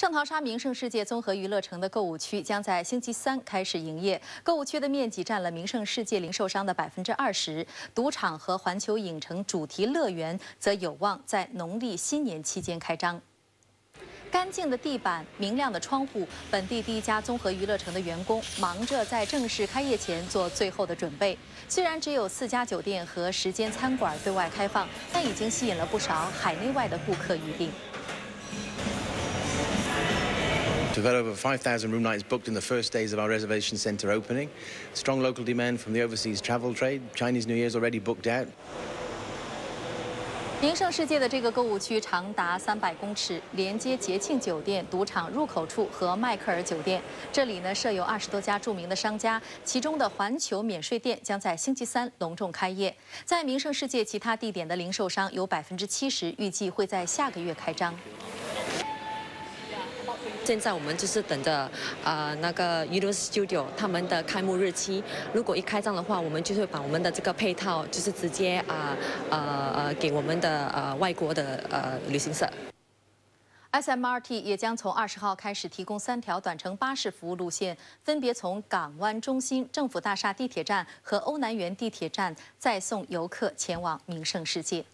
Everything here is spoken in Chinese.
圣淘沙名胜世界综合娱乐城的购物区将在星期三开始营业。购物区的面积占了名胜世界零售商的百分之二十，赌场和环球影城主题乐园则有望在农历新年期间开张。干净的地板、明亮的窗户，本地第一家综合娱乐城的员工忙着在正式开业前做最后的准备。虽然只有四家酒店和十间餐馆对外开放，但已经吸引了不少海内外的顾客预订。We've had over 5,000 room nights booked in the first days of our reservation centre opening. Strong local demand from the overseas travel trade. Chinese New Year's already booked out. 名胜世界的这个购物区长达三百公尺，连接节庆酒店、赌场入口处和迈克尔酒店。这里呢设有二十多家著名的商家，其中的环球免税店将在星期三隆重开业。在名胜世界其他地点的零售商有百分之七十预计会在下个月开张。现在我们就是等着啊那个 Euro Studio 他们的开幕日期。如果一开张的话，我们就会把我们的这个配套就是直接啊呃呃给我们的呃外国的呃旅行社。SMRT 也将从二十号开始提供三条短程巴士服务路线，分别从港湾中心、政府大厦地铁站和欧南园地铁站，再送游客前往名胜世界。